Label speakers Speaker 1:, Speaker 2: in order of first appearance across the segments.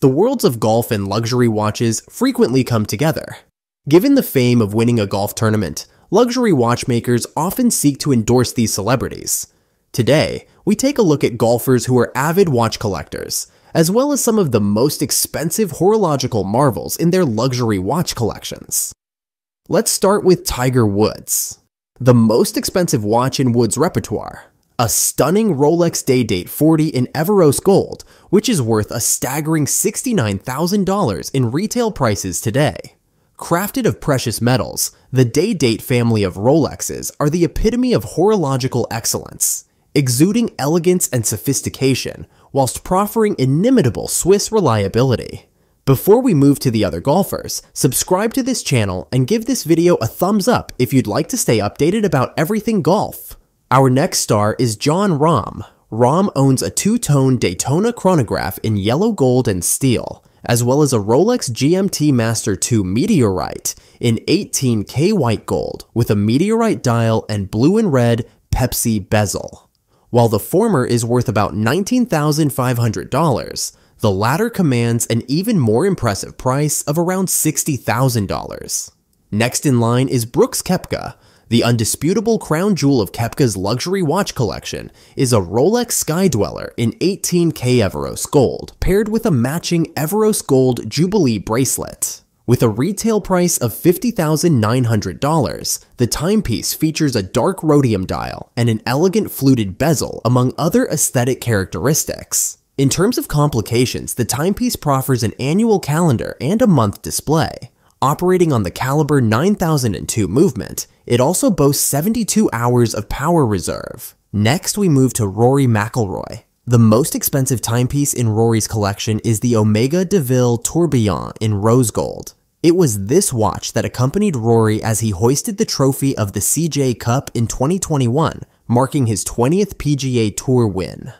Speaker 1: The worlds of golf and luxury watches frequently come together. Given the fame of winning a golf tournament, luxury watchmakers often seek to endorse these celebrities. Today, we take a look at golfers who are avid watch collectors, as well as some of the most expensive horological marvels in their luxury watch collections. Let's start with Tiger Woods, the most expensive watch in Woods' repertoire, a stunning Rolex Day-Date 40 in Everose Gold, which is worth a staggering $69,000 in retail prices today. Crafted of precious metals, the Day-Date family of Rolexes are the epitome of horological excellence, exuding elegance and sophistication whilst proffering inimitable Swiss reliability. Before we move to the other golfers, subscribe to this channel and give this video a thumbs up if you'd like to stay updated about everything golf. Our next star is Jon Rahm. Rahm owns a two-tone Daytona chronograph in yellow gold and steel, as well as a Rolex GMT Master II Meteorite in 18K white gold with a meteorite dial and blue and red Pepsi bezel. While the former is worth about $19,500, the latter commands an even more impressive price of around $60,000. Next in line is Brooks Koepka. The undisputable crown jewel of Koepka's luxury watch collection is a Rolex Skydweller in 18K Everose Gold, paired with a matching Everose Gold Jubilee bracelet. With a retail price of $50,900, the timepiece features a dark rhodium dial and an elegant fluted bezel among other aesthetic characteristics. In terms of complications, the timepiece proffers an annual calendar and a month display. Operating on the caliber 9002 movement, it also boasts 72 hours of power reserve. Next, we move to Rory McIlroy. The most expensive timepiece in Rory's collection is the Omega Deville Tourbillon in rose gold. It was this watch that accompanied Rory as he hoisted the trophy of the CJ Cup in 2021, marking his 20th PGA Tour win.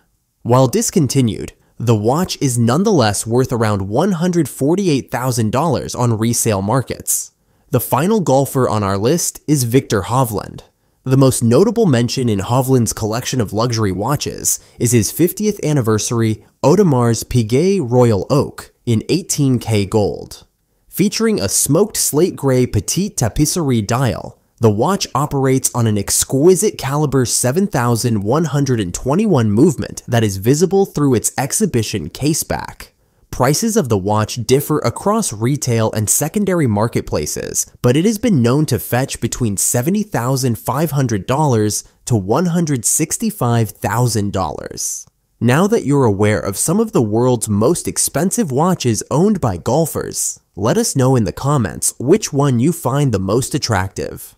Speaker 1: While discontinued, the watch is nonetheless worth around $148,000 on resale markets. The final golfer on our list is Viktor Hovland. The most notable mention in Hovland's collection of luxury watches is his 50th anniversary Audemars Piguet Royal Oak in 18K gold. Featuring a smoked slate gray petite tapisserie dial, the watch operates on an exquisite caliber 7121 movement that is visible through its exhibition caseback. Prices of the watch differ across retail and secondary marketplaces, but it has been known to fetch between $70,500 to $165,000. Now that you're aware of some of the world's most expensive watches owned by golfers, let us know in the comments which one you find the most attractive.